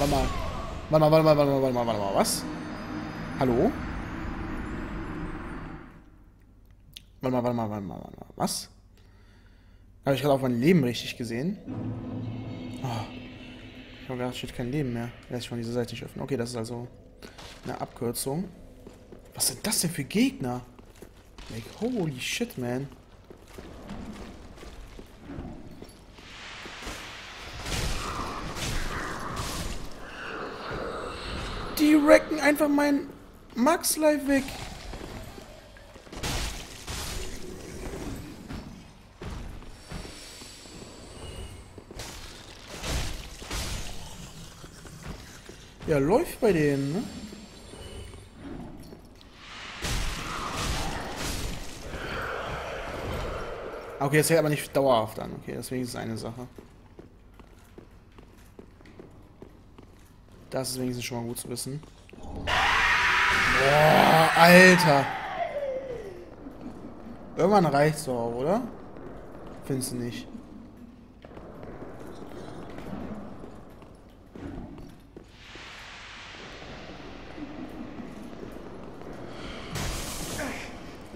Warte mal. Warte mal, warte mal, warte mal, warte mal, warte mal. Was? Hallo? Warte mal, warte mal, warte mal, warte mal. Was? Habe ich gerade auf mein Leben richtig gesehen? Oh. Ich habe gedacht, steht kein Leben mehr. Lässt sich von dieser Seite nicht öffnen. Okay, das ist also eine Abkürzung. Was sind das denn für Gegner? Like, holy shit, man. Die wrecken einfach mein Max-Life weg. Ja, läuft bei denen, ne? Okay, das hält aber nicht dauerhaft an. Okay, deswegen ist es eine Sache. Das ist wenigstens schon mal gut zu wissen. Boah, Alter. Irgendwann reicht's doch oder? Findest du nicht?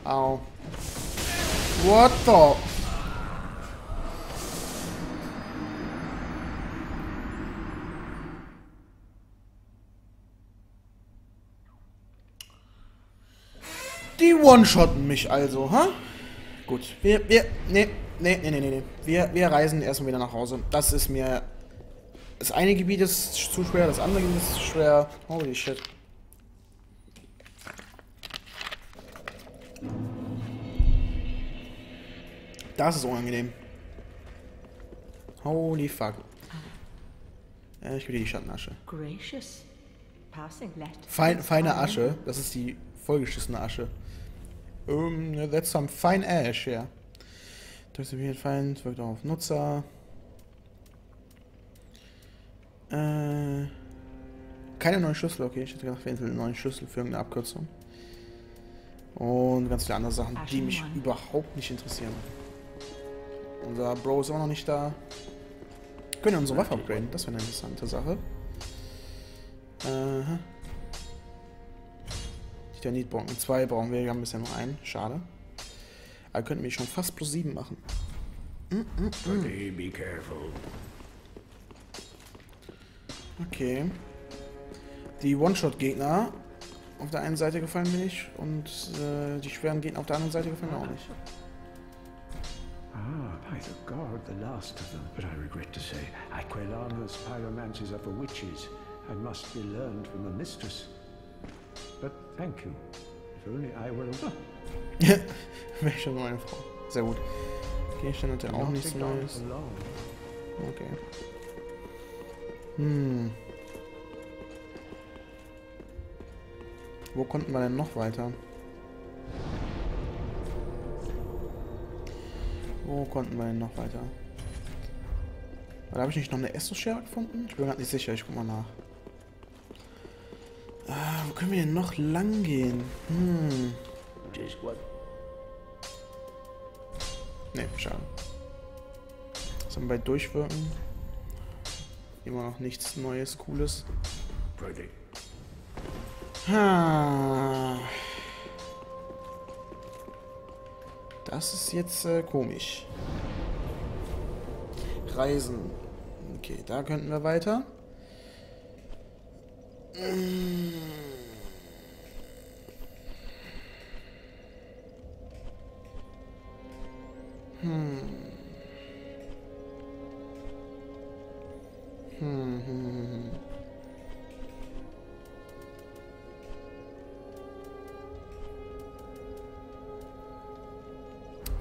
Au. What the... one-shotten mich also, ha? Gut, wir, wir, nee, nee, nee, nee, nee, wir, wir reisen erstmal wieder nach Hause. Das ist mir, das eine Gebiet ist zu schwer, das andere Gebiet ist schwer. Holy shit. Das ist unangenehm. Holy fuck. Äh, ich will die Schattenasche. Fein, feine Asche. Das ist die vollgeschissene Asche. Um, that's some fine ash, ja. Durchsuchiert Feind, wirkt auch auf Nutzer. Äh, keine neuen Schlüssel, okay. Ich hätte gedacht, eventuell einen neuen Schlüssel für irgendeine Abkürzung. Und ganz viele andere Sachen, die mich überhaupt nicht interessieren. Unser Bro ist auch noch nicht da. Wir können unsere Waffe upgraden, das wäre eine interessante Sache. Aha. Der Needbrocken 2 brauchen wir, wir haben bisher nur einen. Schade. Aber könnten wir schon fast plus 7 machen. Mm, mm, mm. Be careful. Okay. Die One-Shot-Gegner auf der einen Seite gefallen mir nicht und äh, die schweren Gegner auf der anderen Seite gefallen mir auch nicht. Ah, by the god, the last of them. But I regret to say, Aquilana's pyromancies are for witches and must be learned from a mistress. Thank you. If only I were Ja, wäre schon meine Frau. Sehr gut. Gegenstand hat er auch nichts Neues. Okay. Hm. Wo konnten wir denn noch weiter? Wo konnten wir denn noch weiter? Da habe ich nicht noch eine Estus-Schere gefunden? Ich bin gerade nicht sicher, ich guck mal nach. Ah, wo können wir denn noch lang gehen? Hm. Ne, schade. Was haben wir bei Durchwirken? Immer noch nichts Neues, Cooles. Ha. Das ist jetzt äh, komisch. Reisen. Okay, da könnten wir weiter. Hm. Hm. Hm, hm, hm.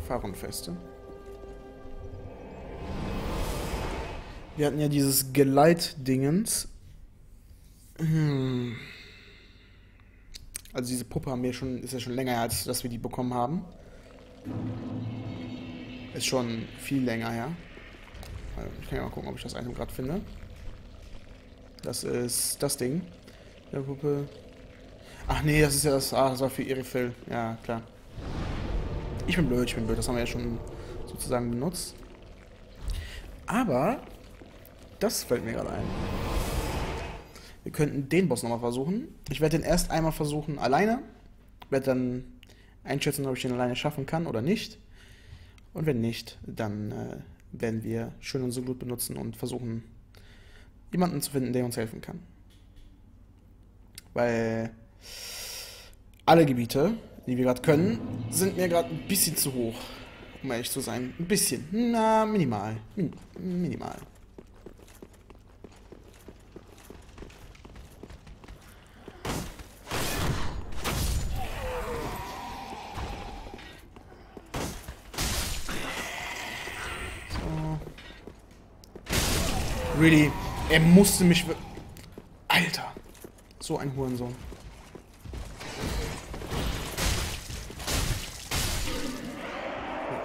Fahrrundfeste. Wir hatten ja dieses Geleit-Dingens. Hm. Also diese Puppe haben wir schon, ist ja schon länger her, als dass wir die bekommen haben. Ist schon viel länger her. Ich kann ja mal gucken, ob ich das Item gerade finde. Das ist das Ding. Der Puppe. Ach nee, das ist ja das. Ah, das war für Erifil. Ja, klar. Ich bin blöd, ich bin blöd. Das haben wir ja schon sozusagen benutzt. Aber das fällt mir gerade ein. Wir könnten den Boss nochmal versuchen. Ich werde den erst einmal versuchen alleine. Werde dann einschätzen, ob ich den alleine schaffen kann oder nicht. Und wenn nicht, dann äh, werden wir schön unsere Glut benutzen und versuchen, jemanden zu finden, der uns helfen kann. Weil alle Gebiete, die wir gerade können, sind mir gerade ein bisschen zu hoch, um ehrlich zu sein. Ein bisschen. Na, minimal. Min minimal. Really? Er musste mich... Alter. So ein Hurensohn.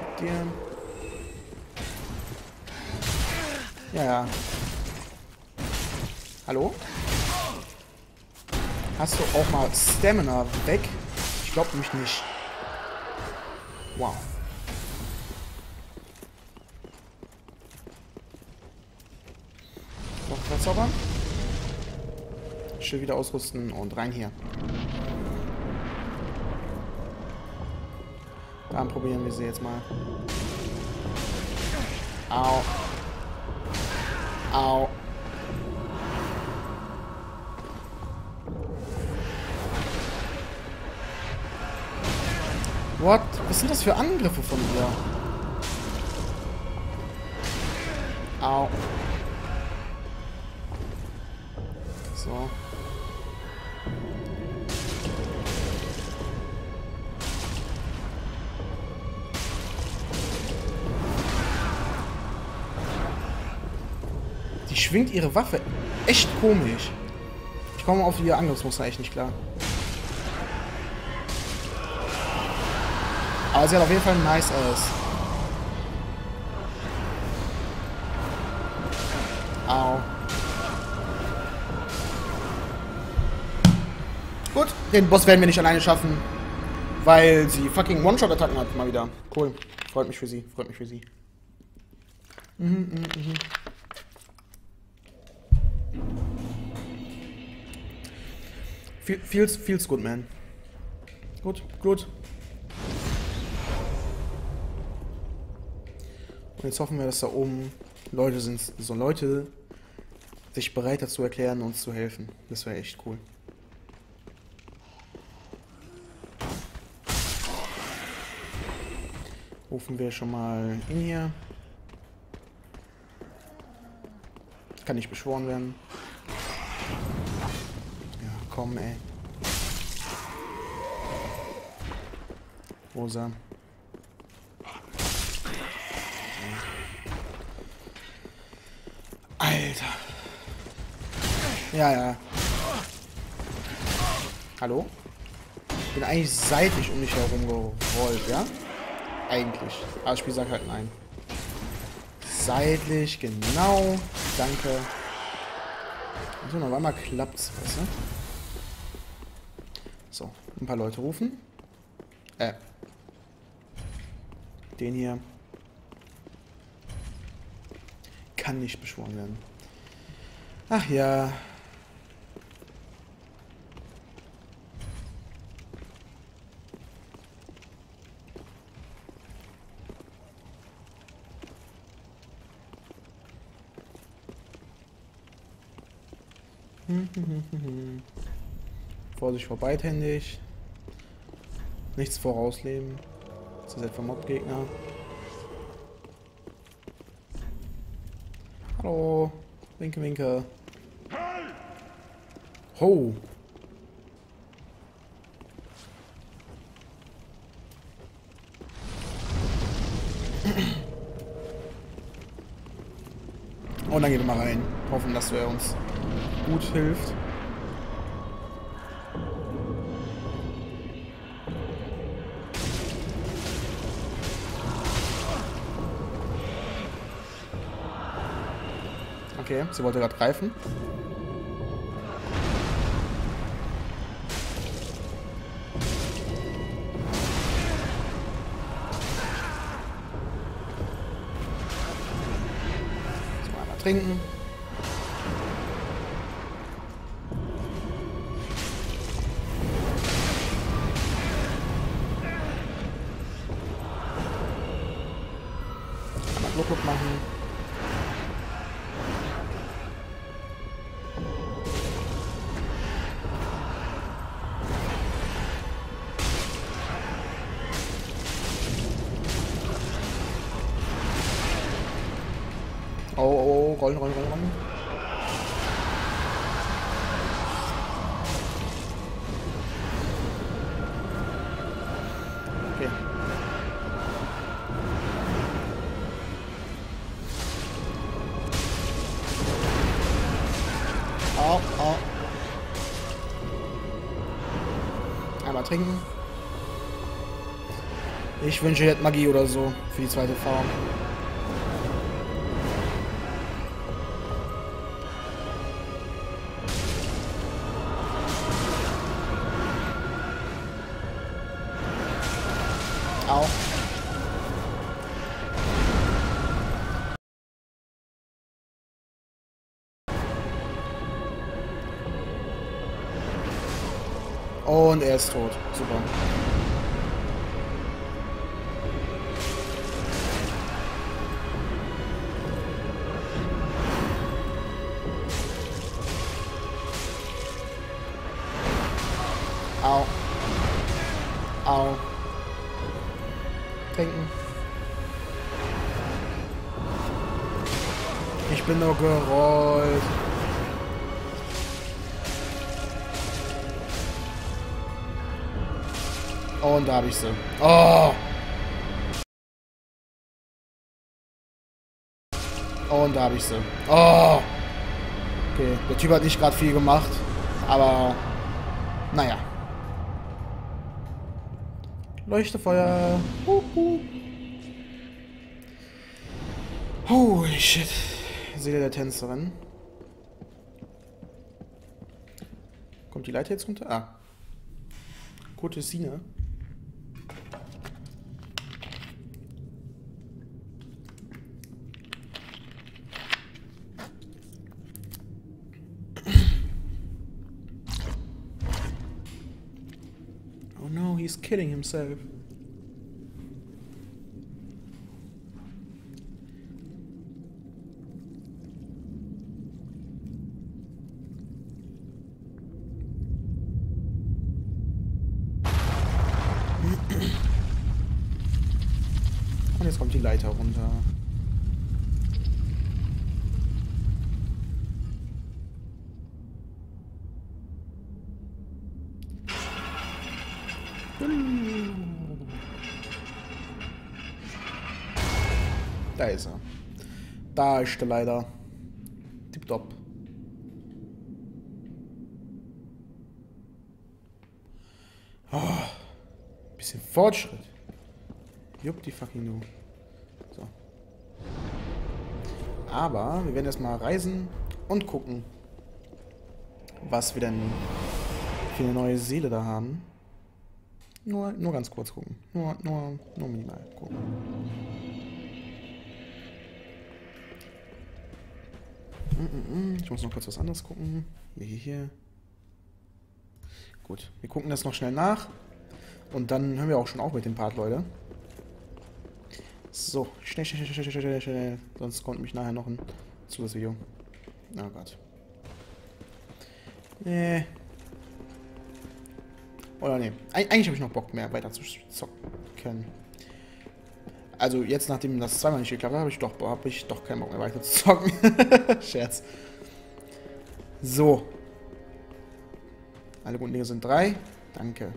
Mit dir. Ja, ja. Hallo? Hast du auch mal Stamina weg? Ich glaube nämlich nicht. Wow. Verzaubern. Schild wieder ausrüsten und rein hier. Dann probieren wir sie jetzt mal. Au. Au. What? Was sind das für Angriffe von ihr? Au. So. Die schwingt ihre Waffe echt komisch. Ich komme auf ihr Angriffsmuster echt nicht klar. Aber sie hat auf jeden Fall ein nice Ass. Den Boss werden wir nicht alleine schaffen, weil sie fucking One-Shot-Attacken hat, mal wieder. Cool. Freut mich für sie, freut mich für sie. Mhm, mhm, mhm. Feels, feels good, man. Gut, gut. Und jetzt hoffen wir, dass da oben Leute sind, so Leute sich bereit dazu erklären, uns zu helfen. Das wäre echt cool. Rufen wir schon mal in hier. Kann nicht beschworen werden. Ja, komm, ey. Rosa. Alter. Ja, ja. Hallo? Ich bin eigentlich seitlich um dich herum gerollt, ja? Eigentlich. Aber das Spiel sagt halt nein. Seitlich, genau. Danke. Also, noch einmal klappt's, weißt du? So, ein paar Leute rufen. Äh. Den hier. Kann nicht beschworen werden. Ach ja. Vorsicht vorbeithändig. Nichts vorausleben. Das ist etwa Mobgegner. Hallo. Winke, winke. Ho. Und dann gehen wir mal rein. Hoffen, dass er uns gut hilft. Okay, sie wollte gerade greifen. So, einmal trinken. Rollen, rollen, rollen. Okay. Au, au. Einmal trinken. Ich wünsche, ich Magie oder so für die zweite Form. Und er ist tot. Super. Au. Au. Trinken. Ich bin nur gerollt. Und da habe ich sie. Oh! Und da habe ich sie. Oh! Okay, der Typ hat nicht gerade viel gemacht, aber naja. Leuchtefeuer. Hup. Holy shit. Seele der Tänzerin. Kommt die Leiter jetzt runter? Ah. Cortesina. Oh killing himself. Und jetzt kommt die Leiter runter. Da ist er. Da ist er leider. Tipptopp. Oh, bisschen Fortschritt. Jupp die fucking nu. So. Aber wir werden erstmal reisen und gucken, was wir denn für eine neue Seele da haben. Nur, nur ganz kurz gucken. Nur, nur, nur minimal gucken. Mm, mm, mm. Ich muss noch kurz was anderes gucken. Hier, hier. Gut, wir gucken das noch schnell nach. Und dann hören wir auch schon auf mit dem Part, Leute. So, schnell, schnell, schnell, schnell, schnell, schnell. Sonst kommt mich nachher noch ein Zusatzvideo. Oh Gott. Nee. Oder nee. Eig eigentlich habe ich noch Bock mehr weiter zu zocken. Also jetzt, nachdem das zweimal nicht geklappt hat, habe ich, doch, hab ich doch keinen Bock mehr weiter zu zocken. Scherz. So. Alle guten Dinge sind drei. Danke.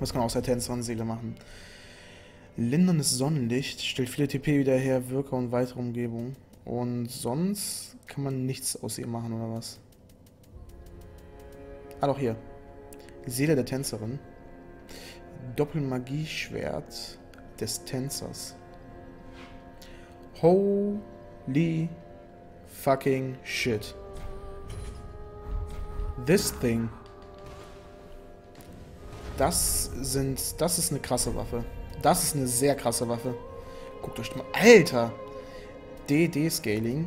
Was kann auch der Tänzerin-Seele machen? Linderndes Sonnenlicht stellt viele TP wieder her, Wirker und weitere Umgebung. Und sonst kann man nichts aus ihr machen, oder was? Ah, doch hier. Seele der Tänzerin. Doppelmagie-Schwert des Tänzers. Holy fucking shit. This thing. Das sind. Das ist eine krasse Waffe. Das ist eine sehr krasse Waffe. Guckt euch mal. Alter! DD-Scaling.